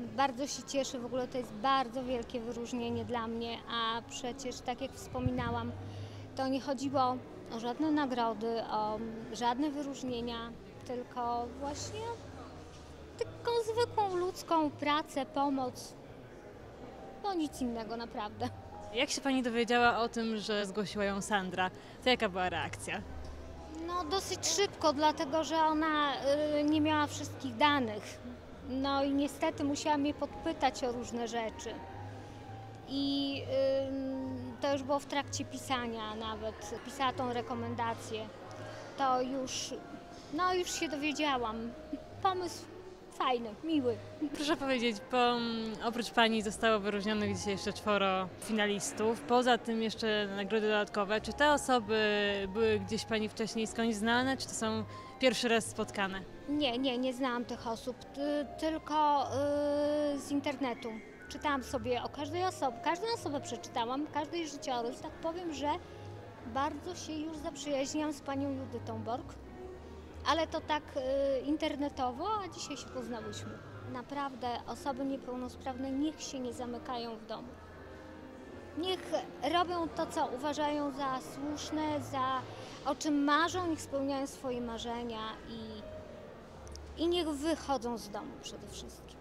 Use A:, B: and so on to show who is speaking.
A: Bardzo się cieszę, w ogóle to jest bardzo wielkie wyróżnienie dla mnie, a przecież tak jak wspominałam, to nie chodziło o żadne nagrody, o żadne wyróżnienia, tylko właśnie o taką zwykłą ludzką pracę, pomoc. No nic innego naprawdę.
B: Jak się pani dowiedziała o tym, że zgłosiła ją Sandra, to jaka była reakcja?
A: No dosyć szybko, dlatego że ona y, nie miała wszystkich danych. No i niestety musiała mnie podpytać o różne rzeczy. I ym, to już było w trakcie pisania nawet. Pisała tą rekomendację. To już, no już się dowiedziałam. Pomysł fajny, miły.
B: Proszę powiedzieć, bo mm, oprócz pani zostało wyróżnionych dzisiaj jeszcze czworo finalistów. Poza tym jeszcze nagrody dodatkowe. Czy te osoby były gdzieś pani wcześniej skądś znane, czy to są pierwszy raz spotkane?
A: Nie, nie, nie znałam tych osób, ty, tylko y, z internetu. Czytałam sobie o każdej osobie, każdą osobę przeczytałam, każdej życiorys. Tak powiem, że bardzo się już zaprzyjaźniłam z panią Judytą Borg, ale to tak y, internetowo, a dzisiaj się poznałyśmy. Naprawdę osoby niepełnosprawne niech się nie zamykają w domu. Niech robią to, co uważają za słuszne, za o czym marzą, niech spełniają swoje marzenia i, i niech wychodzą z domu przede wszystkim.